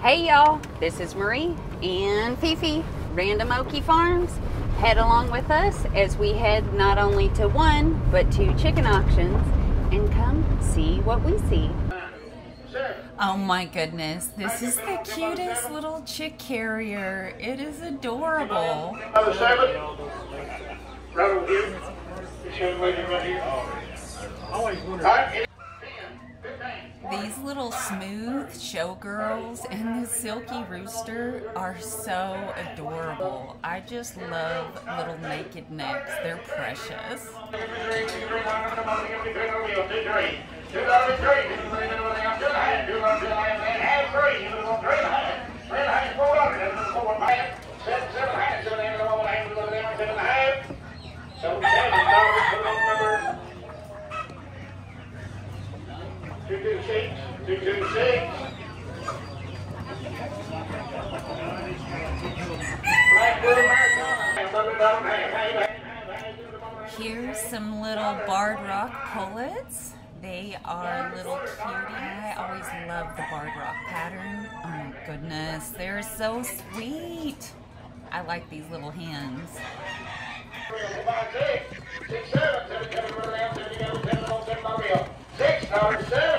Hey y'all, this is Marie and Fifi, Random Okie Farms. Head along with us as we head not only to one, but two chicken auctions and come see what we see. Oh my goodness, this is the cutest little chick carrier. It is adorable. Number seven. These little smooth showgirls and the silky rooster are so adorable. I just love little naked necks. They're precious. Two two six, two two six. Here's some little barred rock pullets. They are little cutie. I always love the barred rock pattern. Oh my goodness, they're so sweet. I like these little hens. Six dollars, seven dollars, seven eight, seven eight dollars, seven eight nine, seven seven nine, seven dollars, seven seven nine, seven eight eight, seven one eight, seven seven eight, seven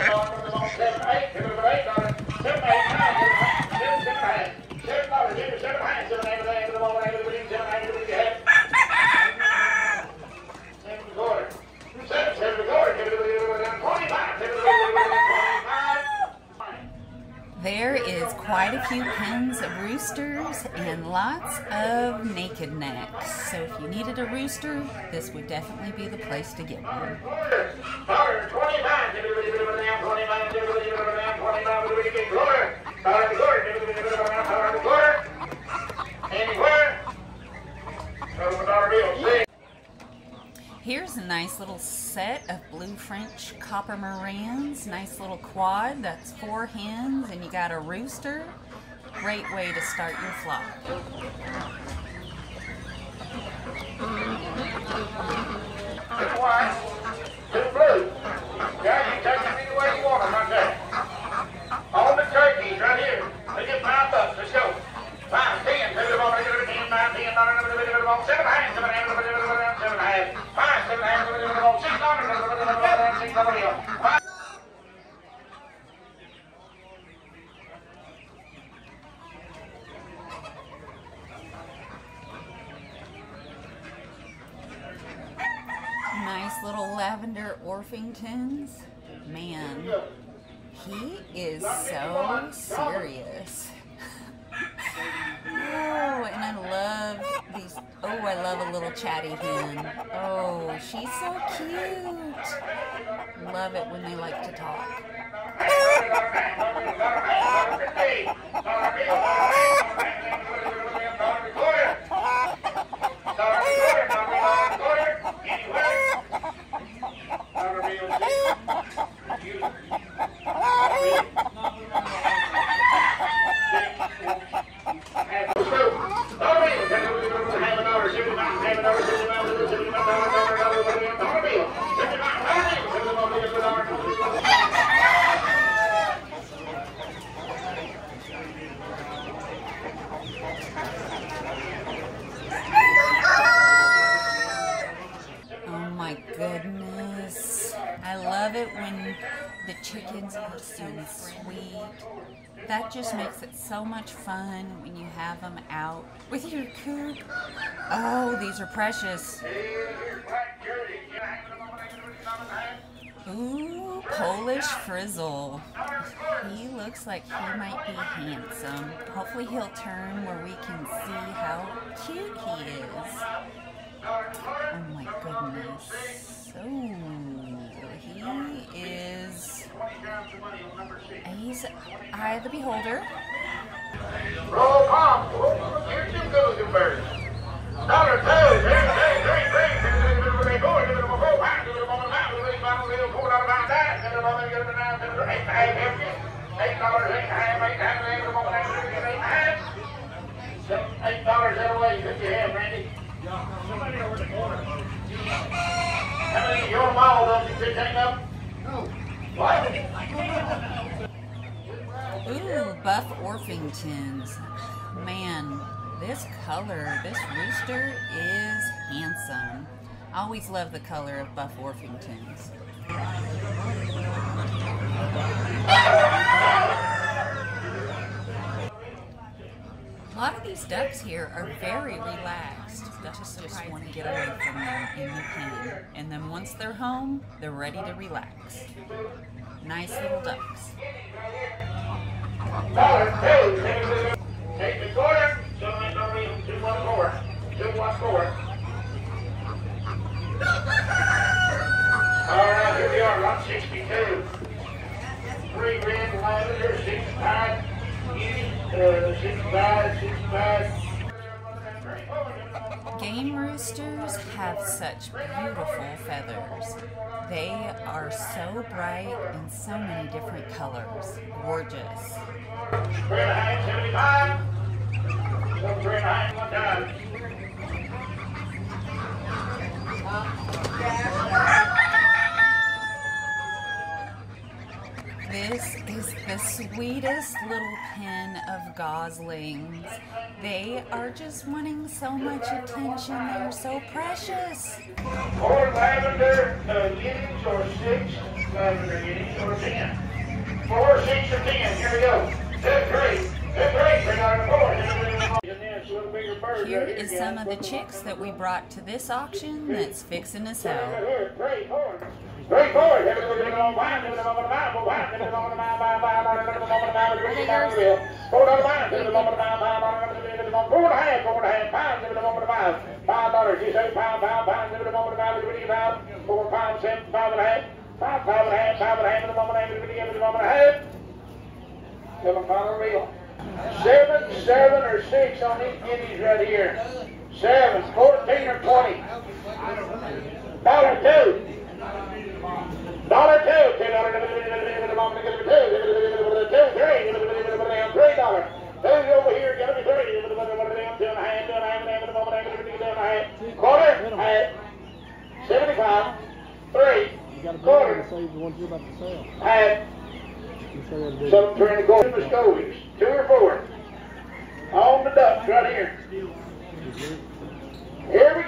There is quite a few pens of roosters and lots of naked necks. So if you needed a rooster, this would definitely be the place to get one. Dollar twenty-five, twenty-five, twenty-five, twenty-five, quarter, dollar and a quarter, dollar and a quarter. Anywhere? Over dollar bill, six. Here's a nice little set of blue French copper Marans. Nice little quad. That's four hens and you got a rooster. Great way to start your flock. Two white, two blue. Yeah, you take them any way you want them right there. All the turkeys right here. They get five bucks. Let's go. Five, ten, two, seven, eight, ten, nine, ten, nine, seven, eight, seven, half, seven, half, seven, half, seven, half, five, seven, half, seven, half, six dollars, six dollars, five. Nice little lavender Orpingtons. Man, he is so serious. Oh, and I love these. Oh, I love a little chatty hen. Oh, she's so cute. Love it when they like to talk. Oh my goodness. I love it when the chickens are so sweet. That just makes it so much fun when you have them out with your coop. Oh, these are precious. Ooh, Polish Frizzle. He looks like he might be handsome. Hopefully he'll turn where we can see how cute he is. Oh my goodness. Oh, he is. He's Eye of the Beholder. Roll call. Here Jim Goodwin can. Dollar two. Three, three, three, three. Give it a four. Give it a four. Five. Give it a one. Five. Give it a five. Give it a four. Dollar nine. Nine. Give it a one. Give it a nine. Give it a eight. Eight. Eight. Eight dollars. Eight. Half. Eight. Half. Give it a one. Give it a half. Eight dollars that way. Put your hand, Randy. Somebody over the corner. How many of your mall does you pick hang up? No. What? Ooh, Buff Orpingtons. Man, this color, this rooster is handsome. I always love the color of Buff Orpingtons. A lot of these ducks here are very relaxed. Ducks just want to get away from them in the pen. And then once they're home, they're ready to relax. Nice little ducks. Three red lavender, six five, uh, six five, six five. Game roosters have such beautiful feathers. They are so bright in so many different colors. Gorgeous and a half, seventy-five. So three and a half, one time. This is the sweetest little pen of goslings. They are just wanting so much attention. They're so precious. Four lavender, uh, guineas or six lavender guineas or ten. Four, six, or ten. Here we go. Two, three. Two, three. Bring out the four. And then it's a little bigger bird Here is some of the chicks that we brought to this auction that's fixing to sell. Moment. Four and a half. Four and a half. Five. Dollars. You say five, five, five, seven, half. Five, and a half. And a seven, or six on these guineas right here. Seven, fourteen, or twenty. Dollar two. Dollar two. Two dollar. Two, three. Three dollar. Two over here. Get me three. Two and a half. Two and a half. Two and a half. Two and a half. Quarter. Half. Seventy-five. Three. Quarter. Half. You say that'll be. So I'm trying to go to the Scovies. Two or four. On the ducks right here.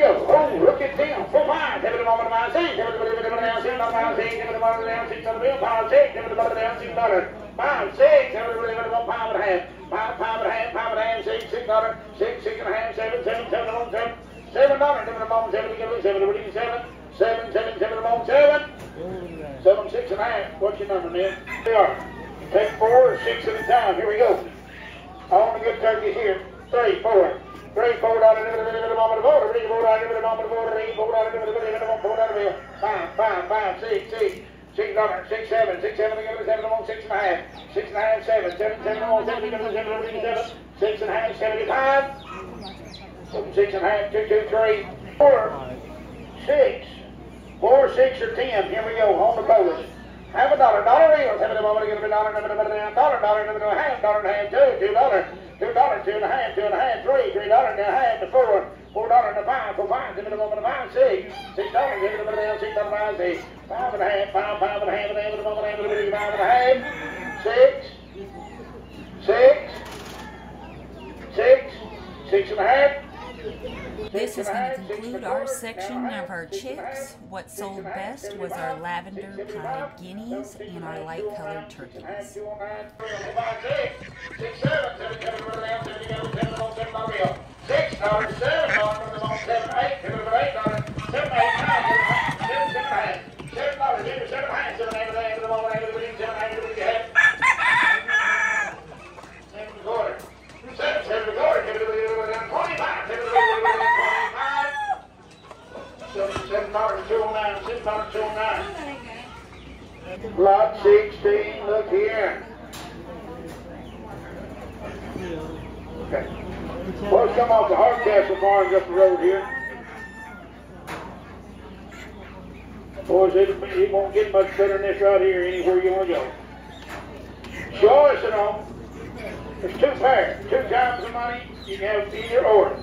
Oh, look at them. Four five. Give it a moment of my seat. Give it a moment of my seat. Give it a moment of my seat. On the bill. Pound six. Give it a moment of my. Five, six. Give it a moment of pound and a half. Five, five and a half. Five and a half. Six, six dollar. Six, six and a half. Seven, seven, seven, one. Give it a moment. Seven. Give it a seven. Seven? A moment. A. What's your number, man? They are. Take four six at a time. Here we go. On the good turkey here. Three, four. A a moment. Three, four dollar, give it a minute, moment of order. Five, five, five, six, six. Six dollar, six, seven, six, seven, a seven, a six and half. Six and a half, seven, seven, seven, a seven, a seven, a seven. Six and a half, seventy-five. Seven, six and a half, two, two, three, four, six. Four, six, or ten. Here we go. On the bonus. Half a dollar, dollar real. A dollar, give it a dollar, dollar, dollar, give it a half, dollar and a half, two, two dollar, two dollar, two and a half, two and a half, three, three dollar and a half, to four, four dollar and a five, four five, give it a moment, five, six, six dollar, give it a moment, six dollar, five, six, five and a half, five, five and a half, and a half, and a moment, half, five and a half, six, six, six, six and a half. This is going to conclude our section of our chicks. What sold best was our lavender pied guineas and our light colored turkeys. Six dollars, seven dollars, seven, eight, seven, eight dollars, seven, eight, nine, seven, seven, eight, seven dollars, seven, seven, eight, seven, eight, eight, seven, eight, seven, eight, seven, eight, seven, and a quarter. Seven, seven, and a quarter, give it a twenty-five, give it a twenty-five. Seven, seven dollars, two Lot sixteen, look here. Okay. Boys, come off the Hardcastle Farms up the road here. Boys, it, it won't get much better than this right here anywhere you want to go. Choice and all. There's two pairs, two times the money. You can have either or.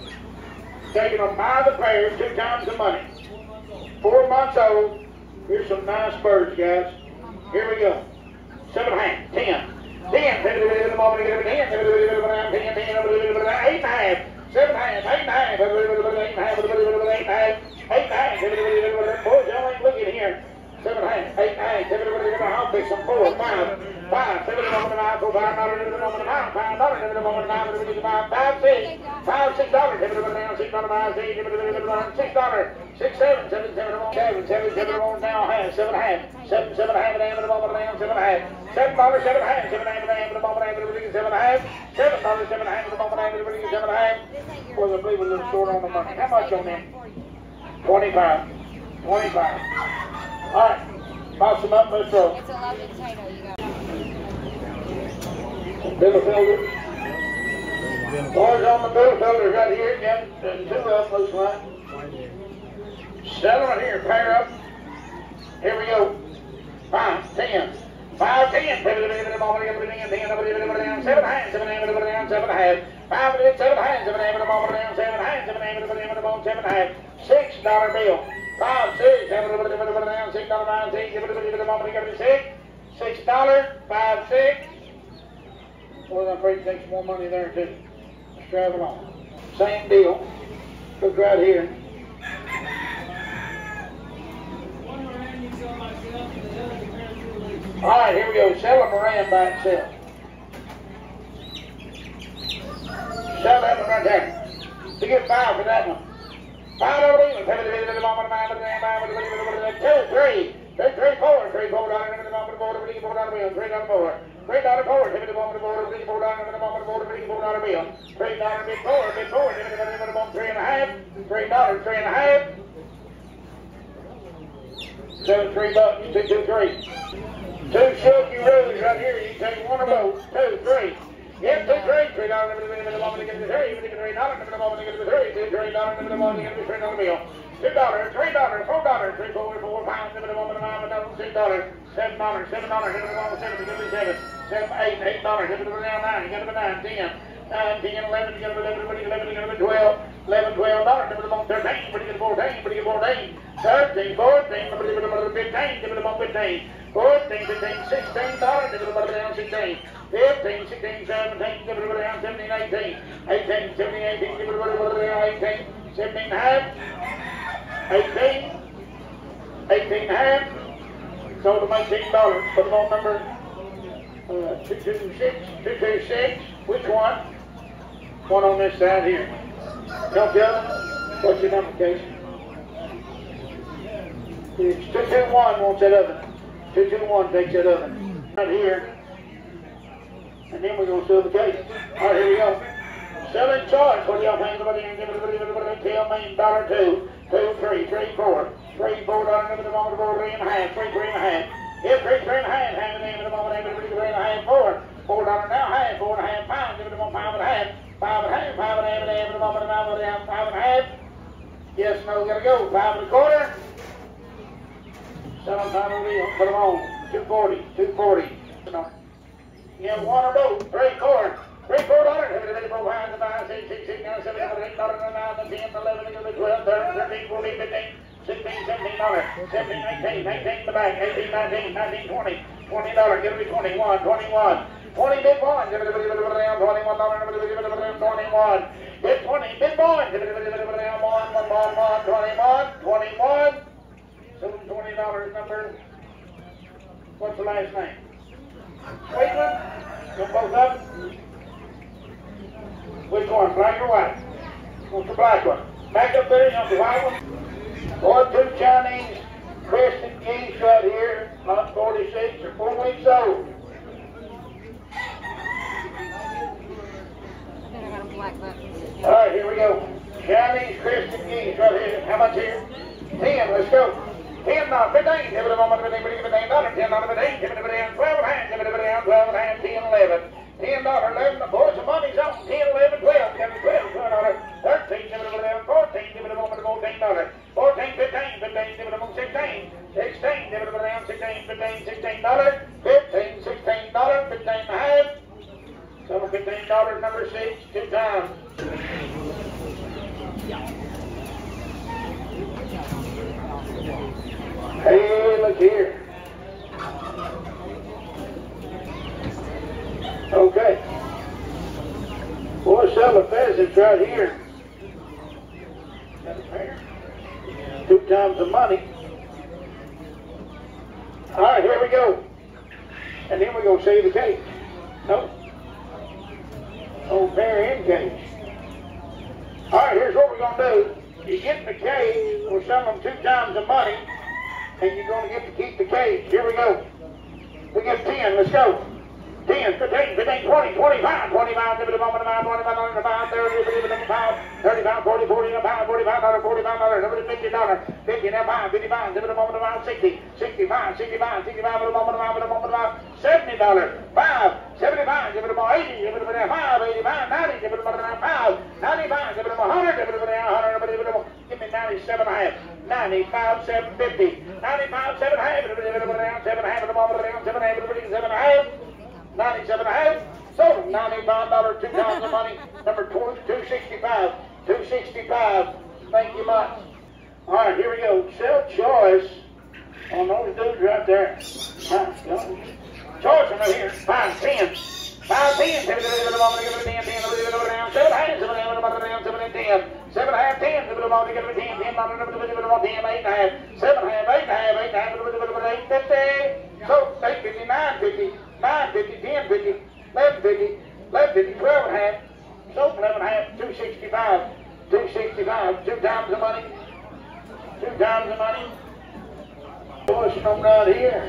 Taking them by the pair, two times the money. Four months old, Here's some nice birds, guys. Here we go. Seven and a half, ten. Ten, ten, ten, ten, ten, ten, eight and a half, half. Boys, y'all ain't looking here. Seven eight a half, seven? Twenty-five. Twenty-five. All right. Box them up, let's roll. It's a loaded potato. You got Bill Felder. Boys on the fillers right here, again, and two up, looks like. Settle right here, pair up. Here we go. Five, ten. Five, ten. Seven, seven, seven, seven, seven, seven, half, seven, seven, seven, seven. Five, seven, half, seven, seven, seven, half, seven, seven, seven, half. Six dollar bill. Five, six, six dollar, five, six, seven, seven, six. Dollar, five, six. Well, I'm afraid to take some more money there too. Let's drive along. Same deal. Look right here. All right, here we go. Sell a Maran by itself. Sell that one right there. To get five for that one. Five over even. Two, three. Two, three, four. Three, four dollars. Four, three, four dollar bill. Three dollar four. Three dollar four. Three dollar four. Three, four dollar. Four, three, four dollar bill. Three dollar big four. Big four. Three and a half. Three dollars. Three and a half. Seven, three bucks. Two, two, three. Two silky roos right here. You take one of those. Two, three. Two, dollars. Three dollars. Dollars. Dollars. Dollars. Dollars. Four dollars. Three, four, four pounds. Seven, one, five, dollars. Six dollars. Seven dollars. Seven dollars. Seven, one, seven. Me seven. Seven, eight. Eight dollars. Me down nine. Me nine. Ten. Nine, ten, eleven. Eleven. Eleven. Give me twelve. Eleven, twelve dollars. Me the thirteen. Me the fourteen. Me the fourteen. Thirteen, fourteen. Me the fifteen. Me the fifteen. 14, 15, 16 dollars, give it down 16, 15, 16, 17, give it down 17, 18, 18, 17, 18, give it down 18, 17 half, 18, 18 half, sold them 18 dollars, put them on number uh, 226, 226, which one? One on this side here. Help you? What's your number, Casey? It's 221 wants that oven. 221 takes that oven. Right here. And then we're going to sell the case. All right, here we go. Selling choice. What do y'all think? Everybody, everybody, everybody, tell me. Dollar two, two, three, three, four. Three, four dollars, every moment, four, three and a half, three, three and a half. Here, three, three and a half, half and a name, every moment, every three and a half, four. Four dollar now, half, four and a half pounds, every moment, five and a half. Five and a half, five and a half, every moment, five and a half, five and a half. Yes, no, we've gotta go. Five and a quarter. Down Donald Lee, put them on. 240, 240. Yeah, one or both. Three cord. Three cord on it. Heavy today, four behind the nine, six, six, six, nine, seven, seven, eight, nine, nine, nine, ten, eleven, eleven, twelve, thirteen, thirteen, fourteen, fifteen. 16, 17 dollars, 17, 18, 19 the back, 18, 19, 19, 20, 20 dollars, give it to 21, 21, 20 big one, give it to 21 dollars, give it to 21, get 20 big one, give it to 21, 21, 21, 21, 21. Seven twenty dollars number. What's your last name? Cleveland? Come both up. Which one, black or white? What's the black one? Back up there, you know the white one? One two Chinese crested geese right here, not 46, or four weeks old. All right, here we go. Chinese crested geese right here. How much here? give it a moment of a give it a day, give it a day, give it a day, 12 hands, give it a day, 12 hands, 11. Times the money, and you're going to get to keep the cage. Here we go. We get 10. Let's go. 10, 15, 15, 20, 25, 25, give it a moment, about 25, 25, 30, 30, 35, 35, 40, 40, a pound, 45, dollar, 45, dollar, 50 dollar, 50 and a pound, 55, give it a moment, about 60, 65, 65, 65, at a moment, about, at a moment, about 70 dollar, 5, 75, give it about 80, give it about 5, 85, 90, give it about 5, 95, give it about 100, give it about 100, give it about, give me 97 and a half, 95, 750, 95, 7 and a half, give it about 7 and a half, at a moment, about 7 and a half, 7 and a half, 97 and a half. So $95, two times the money. Number 265. 265. Thank you much. All right, here we go. Sell choice on those dudes right there. Choice right here. Five, ten. Five, ten. Seven, seven, seven, seven, seven, ten, ten, seven, seven, seven, seven, half, seven, seven, seven, seven, seven, ten. Seven, half, ten. Seven, seven, seven, seven, ten, ten, seven, seven, seven, seven, ten, eight and a half. Seven, half, eight and a half, eight and a half, seven, seven, seven, eight, fifty. So, eight fifty, nine fifty. 950, 1050, 1150, 1150, 12 and a half, so 11 and a half, 265, 265, two times the money, two times the money. Push from right here.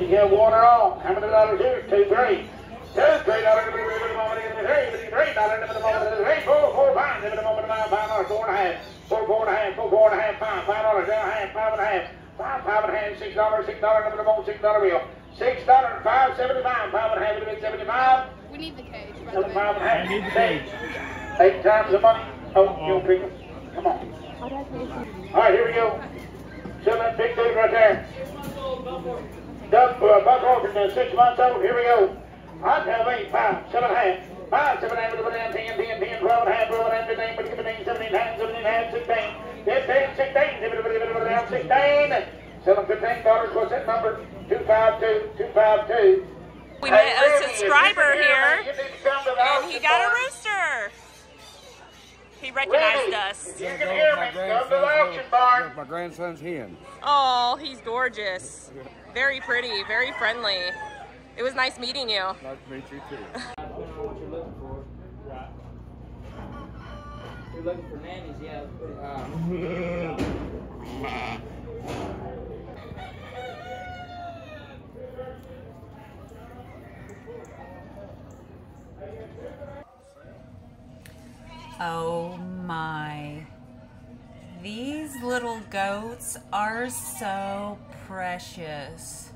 You get water off. How many dollars here? Two, three. Two, three dollars, three, three dollars, three, four, four, five, a moment, five, five dollars, four and a half, four, four and a half, four, four and a half, five, five dollars, and a half, five and a half, five, five and a half, six dollars, six dollars, number the six dollar bill. Six dollar five seventy five, five and a half, it'll be seventy five. We need the cage. by the way. five and a half. I need the cage. Eight times the money. Oh, you don't pick it. Come on. All right, here we go. Sell that big dude right there. Doug, uh, Buck Orphan, uh, six months old. Here we go. I'll tell eight, five, seven and a half. Five, seven and a half, seven and a half, ten, ten, ten, twelve and a half, twelve and a half, fifteen, fifteen, seventeen, half, seventeen, half, sixteen, fifteen, sixteen, seventeen, sixteen. Sell them fifteen dollars. What's that number? Two five two, two five two. We met a Ruby, if you subscriber can hear me, here, you need to come to the and he got a rooster. He recognized us. You can hear me. Come to the auction barn. My grandson's hen. Oh, he's gorgeous. Very pretty, very friendly. It was nice meeting you. Nice to meet you too. You're looking for nannies, yeah. Oh my. These little goats are so precious.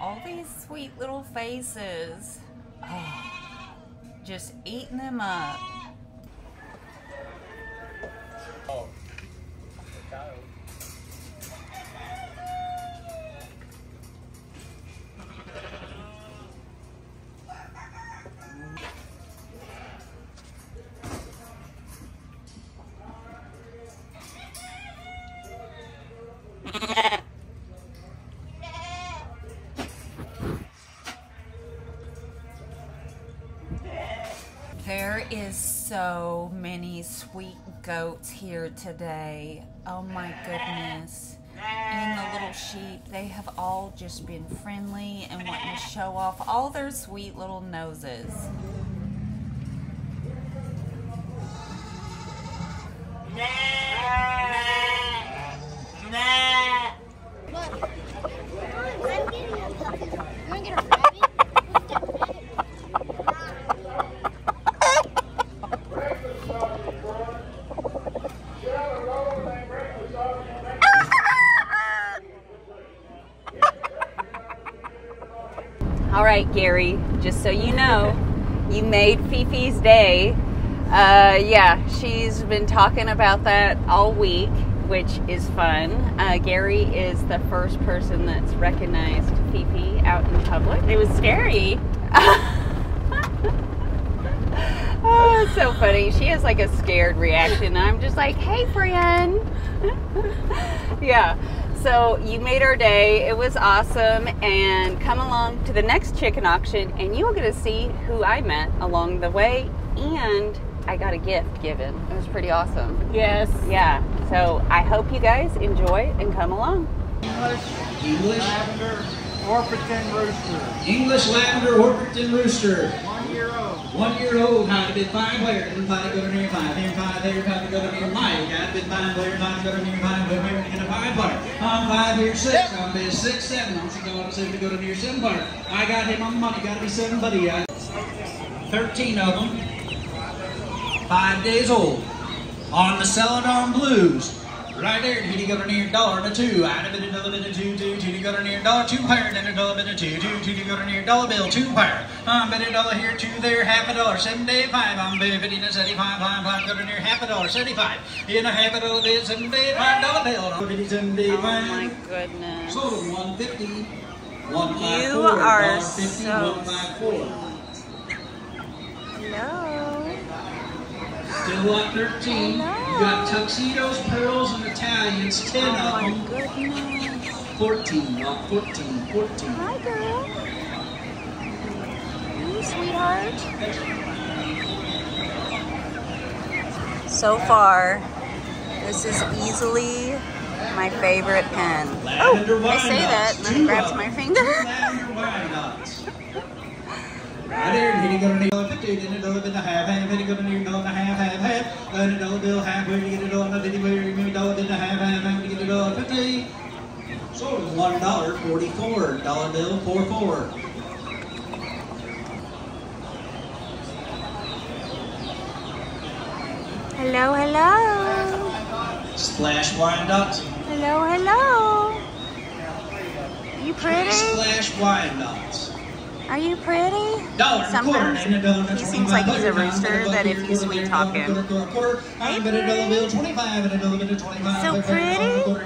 All these sweet little faces. Oh, just eating them up. Oh. There is so many sweet goats here today. Oh my goodness. And the little sheep, they have all just been friendly and wanting to show off all their sweet little noses. Look. I'm getting a puppy. You want to get a rabbit? Let's get a rabbit. All right, Gary, just so you know, you made Fifi's day. Uh, yeah, she's been talking about that all week, which is fun. Uh, Gary is the first person that's recognized Fifi out in public. It was scary. oh, it's so funny. She has like a scared reaction. I'm just like, hey, friend. yeah. So you made our day. It was awesome. And come along to the next chicken auction, and you will get to see who I met along the way. And I got a gift given. It was pretty awesome. Yes. Yeah. So I hope you guys enjoy and come along. English, lavender Orpington Rooster. English Lavender Orpington Rooster. One year old. One year old, had been five player, didn't five go to near five, here five there, five to go to near Mike, had been five player, five to go to near five, but here to get a five player. I'm five here six, I'm been six, seven, I'm going to seven to go to near seven player. I got him on the money, gotta be seven, buddy. I, Thirteen of them, five days old, on the Celadon Blues. Right there, go to near dollar to two? I'd have been a dollar bit of two, two, go to near dollar two pair, then a dollar bit of two, two, go to near dollar bill, two pair. I'm um, bet a dollar here, two there, half a dollar, seven um, day um, five. I'm bet fifty to seventy-five, five, five, go to near half a dollar, seventy-five. In a half a dollar bill, seven day five dollar bill, fifty, seven day Oh my five. goodness. Them one fifty, one five You four, are dollar fifty, so one five four. Hello. Still lot 13. You got tuxedos, pearls, and Italians, 10 Oh of them. goodness. 14, lot 14, 14. Hi, girl. You sweetheart. So far, this is easily my favorite pen. Lavender Oh, I say that and then it grabs my finger. Lavender Wyandottes. Right there, and to need dollar fifty, then a dollar bit and a half, half, then he go to need dollar and a half, half, half, then a dollar bill, half, where you get dollar and a fifty, where you get bit and a half, half, half, you get a dollar fifty. Sold at one dollar forty-four, dollar bill, four, four. Hello, hello. Splash Wyandottes. Hello, hello. You pretty? Splash Wyandottes. Are you pretty? Dollar and a quarter, Sometimes he seems like he's a rooster that if he's sweet dollar, talking. dollar, dollar, quarter, Hey, I'm bet a dollar bill 25 and a dollar bill 25. So pretty.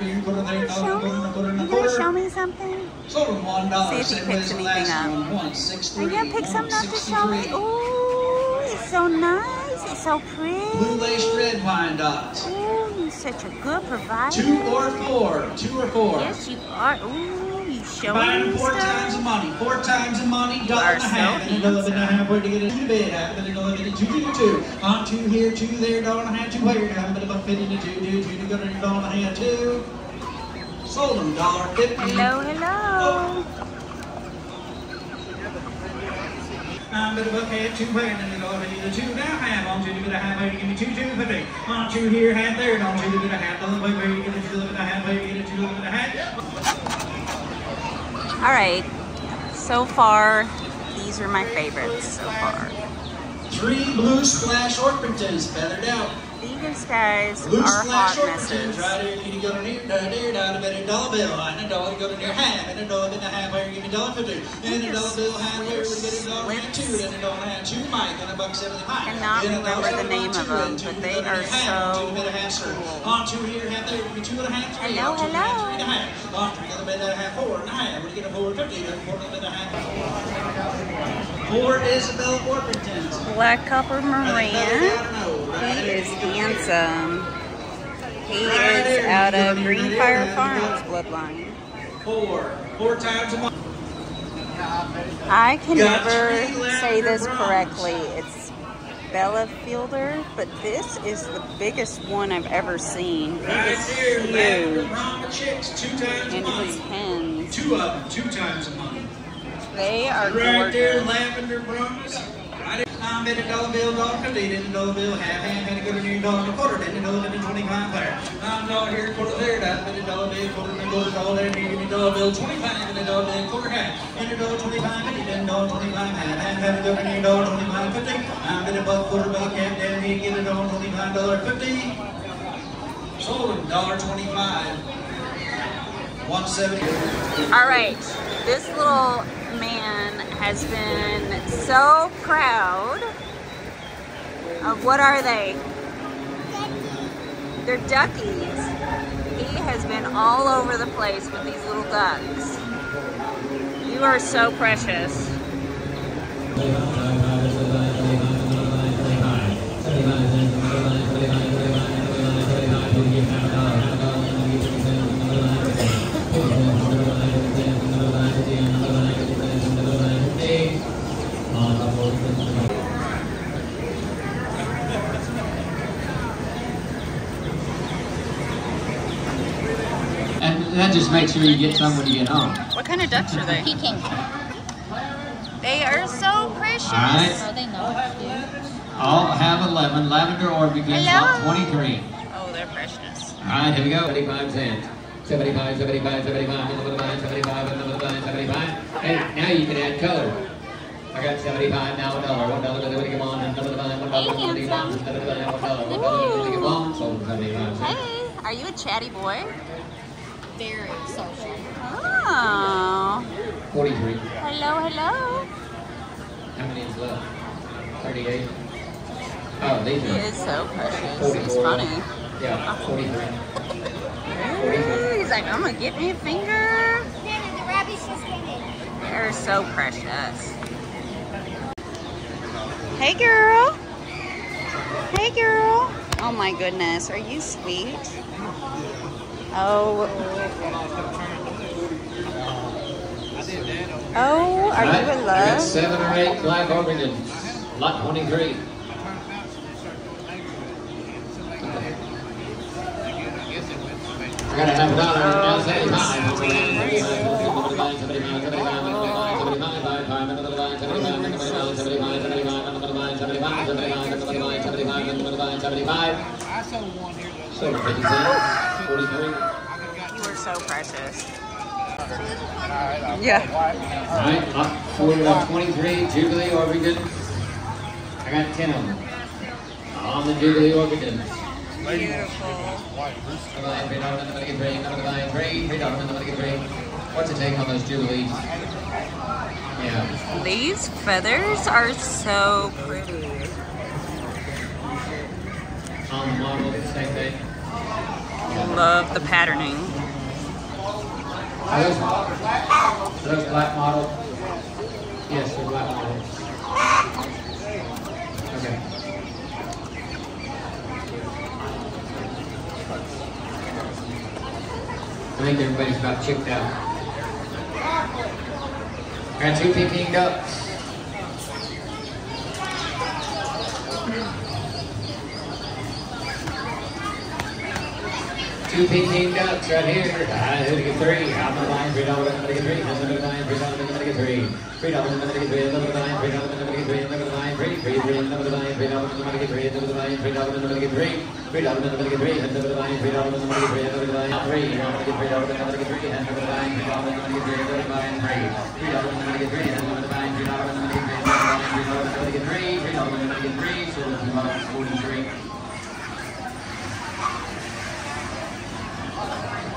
here, Show dollar, quarter, and a quarter, and me. You gonna show me something? Sold him one dollar. See if he picks way as the anything up. one. One six Are you gonna pick something up to show me? 63. Ooh, it's so nice. It's so pretty. Blue lace red Wyandottes. Ooh, you're such a good provider. Two or four. Two or four. Yes, you are. Ooh, you showing me four times the money. Four times the money. Dollar and a half. And a dollar and a half. Where to get a two bed? Half and a dollar and two two two. On two here, two there. Dollar and a half. Two here. Half a buck fifty to two two two to go to a dollar and a half. Two. Sold them dollar fifty. Hello, hello. Oh. I'm bit of a head, two pair, and then the dollar fifty, the two now half, on two, bit of half, here, give me two, two fifty. On two here, half there, and on two, bit of half, dollar, wait, where you get a two, bit of half, where you get a two, bit of half. All right. So far, these are my favorites so far. Three blue splash Orpingtons, feathered out. These guys Blue are hot messes. right go to near, down down a dollar bill, and a dollar go to near half, and a dollar and a half, where you give me dollar fifty. And a dollar bill, half, where we get a dollar and two, and a dollar and two, Mike, and a buck seventy-five. Cannot And a dollar remember the name of them, but they are so two, bit of half, sir. cool. On two here, half there, give two and a half, three. Hello, hello. three and a half. On three, another bit a half, four and a half. We get a four fifty, then four and a half. Four Isabel Orpingtons. Black Copper Maran. He is handsome. He is out of Greenfire Farms bloodline. Four. Four times a month. I can never say this correctly. It's Bella Fielder, but this is the biggest one I've ever seen. He Right is huge. Two times a And his hens, Two of them, two times a month. they are Right there, gorgeous. lavender Brahmas. There. I'm in a dollar bill, dollar dollar bill, half hand, and a good new dollar a quarter, then dollar and a twenty-five there. I'm dollar here, quarter there, that's a dollar bill, quarter, then dollar, dollar there, give me dollar bill, twenty-five, and a dollar bill, quarter half, and a dollar twenty-five, fifty, then dollar twenty-five, half, and had a good new dollar twenty-five, fifty. I'm in a buck, quarter buck, half, then he get a dollar twenty-five, dollar fifty. Sold him dollar twenty-five. One seventy. All right, this little man has been so proud of what are they? They're duckies. He has been all over the place with these little ducks. You are so precious. And just make sure you get some when you get home. What kind of ducks are they? Peking. They are so precious. All right. Are they not, dude? All have 11. Lavender Orpingtons, Hello? lot 23. Oh, they're precious. All right, here we go. 75 cents. 75, 75, 75, 75, 75, 75, 75. Hey, now you can add color. I got 75, now a dollar. One dollar, another come on, another dollar, one dollar, another come on, another dollar, one dollar, one dollar, another come on. Sold 75 cents. Hey, are you a chatty boy? Very social. Oh. 43. Hello, hello. How many is left? 38. Oh, these He are is so precious. 44. He's funny. Yeah, 43. Ooh, He's like, I'm gonna get me a finger. Nana, the rabbits just came. They're so precious. Hey, girl. Hey, girl. Oh my goodness, are you sweet? Oh. Oh, are you in I got love? seven or eight black Orpingtons. Lot 23. I got a half a dollar. Now 75. So 50 cents, 43. You are so precious. Yeah. All right, lot uh, 40, lot 23, Jubilee Orpington. I got 10 of them. On the Jubilee Orpington. What's it take on those Jubilees? Yeah. These feathers are so pretty. On the model, same thing. Love the patterning. Are those, are those black model? Yes, they're black model. Okay. I think everybody's about chipped out. Got two Peking ducks. Two Peking ducks right here. I had to get three. I'm the line, three dollars, I'm gonna get three. I'm the line, three dollars, I'm gonna get three. Three dollars, I'm gonna get three. I'm the line, three dollars, I'm gonna get three. I'm the line, three, three, three. I'm the line, three dollars, I'm gonna get three. I'm the line, three dollars, I'm gonna get three. Three dollars, I'm gonna get three. I'm the line, three dollars, I'm get three. I'm the line, three. I'm get three I'm gonna get three. I'm the line, three dollars, I'm get three. I'm the line, three. Three dollars, I'm get three. I'm the line, three dollars, I'm get three. I'm the line, three dollars, I'm get three. Three dollars, I'm gonna get three. Two. I'm gonna get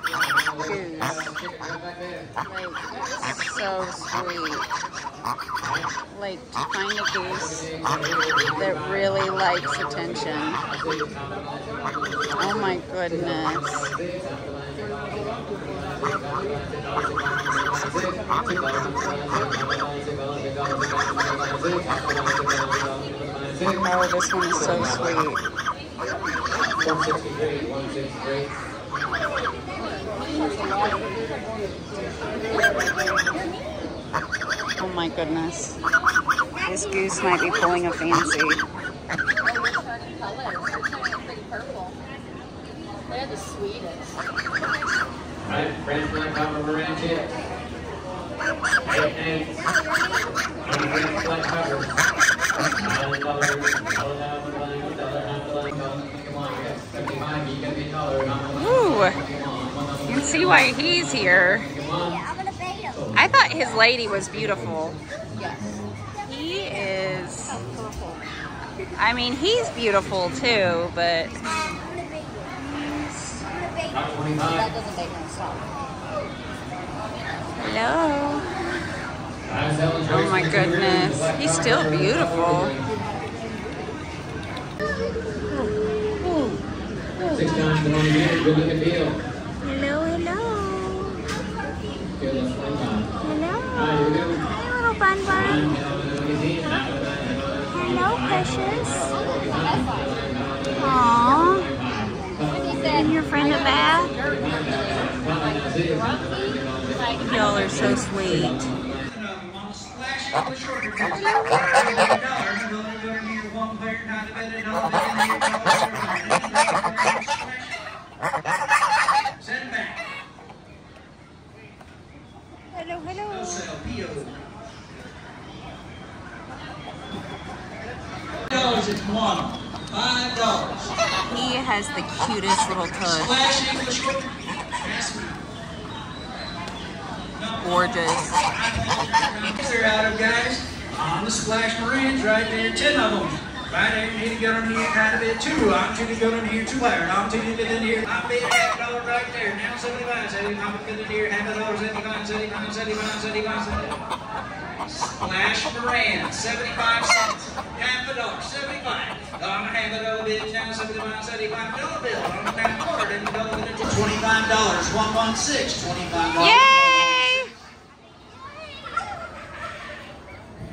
goose. Like so sweet. Like to find a goose that really likes attention. Oh my goodness. Oh, this one is so sweet. One sixty-three. One sixty-three. Oh my goodness. This goose might be pulling a fancy. They're the sweetest. Right, French Black Cover Ranch here. Eight eight. One French Black Cover. Nine dollars. Dollar half a line, dollar half a line. Come on, you got seventy-five. You gotta be taller. Come on, Ooh, come on. you can see why he's here. I thought his lady was beautiful. He is. I mean, he's beautiful too, but hello. Oh my goodness. He's still beautiful. six times the unit. Good looking deal. Hello, hello. Good looking five. Hello. Hi, little bun bun. Hello, precious. Aww. And your friend at bath? Y'all are so sweet. Send back. Hello, hello. Sell PO. Dollars it's one. Five dollars. He has the cutest little English. Gorgeous. Clear out of guys. On the Splash Marans right there, ten of them. Right there, need to go in here kind of bit two. I'm to go in here two wire. I'm to get in here. I'm half dollar right there. Now 75, 75, I'm in here, half a dollar, 75, 75, 75, 75, 75. Splash Maran, 75 cents. Half a dollar, 75. I'm half a dollar bid, now 75, 75 dollar bill. I'm a than a dollar bid. $25, 116, $25. Yay!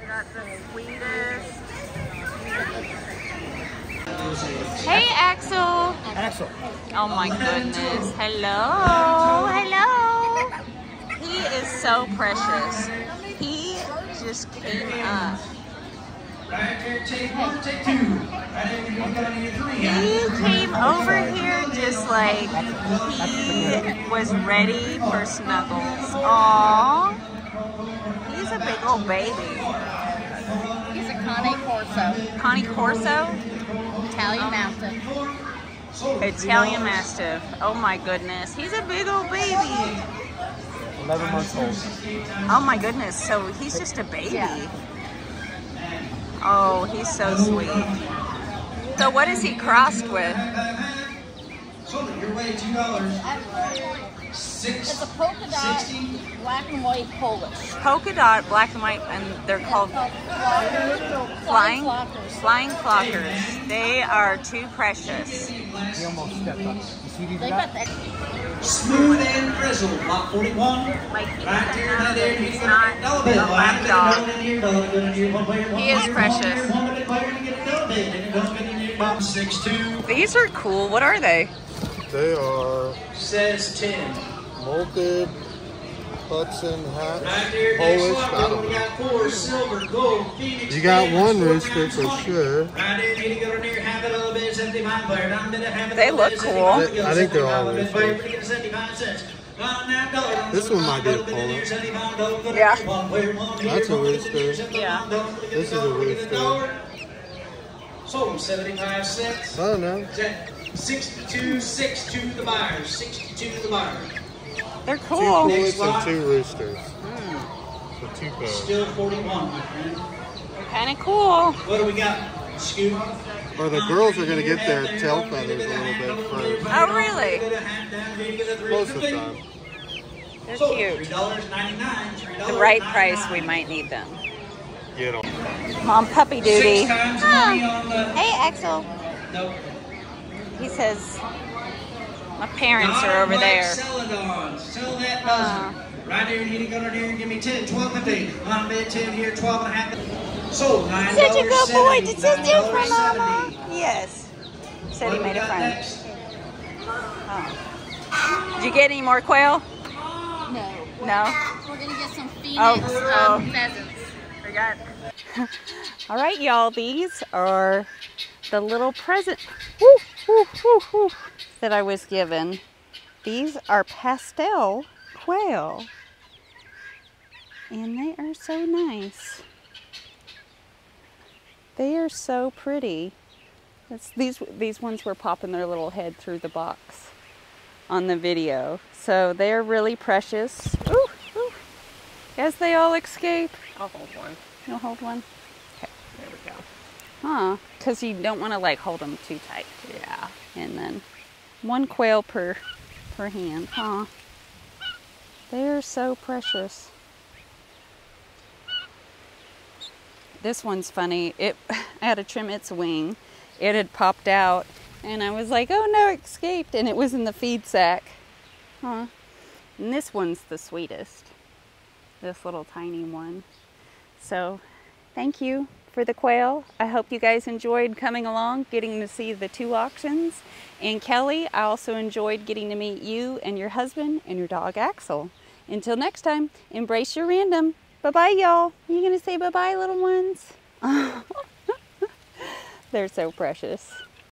Got the sweetest. Hey, Axel. Axel. Oh my goodness. Hello. Hello. He is so precious. He just came up. Right there, take one, take two. Right there, you got on your three. He came over here just like he was ready for snuggles. Aww. He's a big old baby. He's a Cane Corso, Cane Corso, Italian Mountain. Italian Mastiff. Oh my goodness. He's a big old baby. 11 months old. Oh my goodness. So he's just a baby. Oh, he's so sweet. So what is he crossed with? Sold it your way, two dollars six, it's a polka dot black and white Polish. Polka dot black and white, and they're called, called flying, flying clockers. Flying clockers. They are too precious. Almost stepped. You see these they got that. Smooth and frizzled, lot 41. Right not there. He's not a black dog. He is precious. These are cool. What are they? They are. Says 10. Molted, Hudson, Hat, Polish. I don't got four, silver, gold, Phoenix, You got one rooster for sure. They look cool. I think they're all. This one might be a polo. Yeah. That's a rooster. Yeah. This is a rooster. Sold 75 cents. Oh no. 62, 6 to the buyer. 62 to the buyer. They're Two cool. pullets and two roosters. Hmm. So two pairs. Still 41, my friend. They're kind of cool. What do we got? Scoop. Or the girls are gonna get their tail feathers a little bit first. Oh, really? Most of the time. They're cute. The right price, we might need them. Get them. Mom, puppy duty. Six times money on the. Hey, Axel. Nope. He says my parents are over there. Celadons. Sell that Uh. Right there, you need to go down here and give me 10, 12, 15. On bid 10 here, 12 and a half. Sold $9. Such a good boy. Did you do for Mama? Yes. Said What he made a friend. next? Oh. Did you get any more quail? No. No. We're gonna get some Phoenix Oh, um, oh. pheasants. I got. All right, y'all. These are the little present woo, woo, woo, woo, that I was given. These are pastel quail, and they are so nice. They are so pretty. It's, these these ones were popping their little head through the box on the video, so they're really precious. Ooh, ooh. As they all escape. I'll hold one. You'll hold one? Okay. There we go. Huh. Because you don't want to like hold them too tight. Yeah. And then one quail per per hand. Huh. They're so precious. This one's funny. It I had to trim its wing. It had popped out And I was like, oh no, it escaped. And it was in the feed sack. Huh. And this one's the sweetest. This little tiny one. So thank you for the quail. I hope you guys enjoyed coming along, getting to see the two auctions. And Kelly, I also enjoyed getting to meet you and your husband and your dog Axel. Until next time, embrace your random. Bye-bye, y'all. You to say bye-bye, little ones? They're so precious.